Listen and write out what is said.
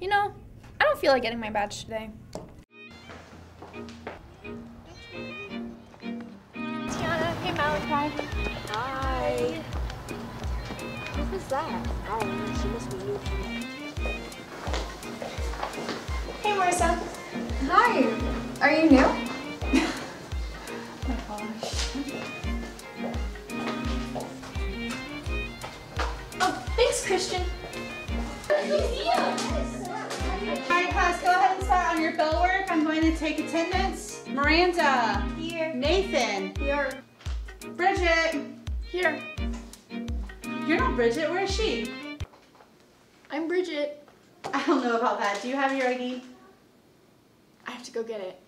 You know, I don't feel like getting my badge today. Tiana, hey Malachi. Hi. Who's that? I don't know. She must be new. Hey, Marissa. Hi. Are you new? oh my gosh. Oh, thanks, Christian. All right, class, go ahead and start on your bell work. I'm going to take attendance. Miranda. Here. Nathan. Here. Bridget. Here. You're not Bridget. Where is she? I'm Bridget. I don't know about that. Do you have your ID? I have to go get it.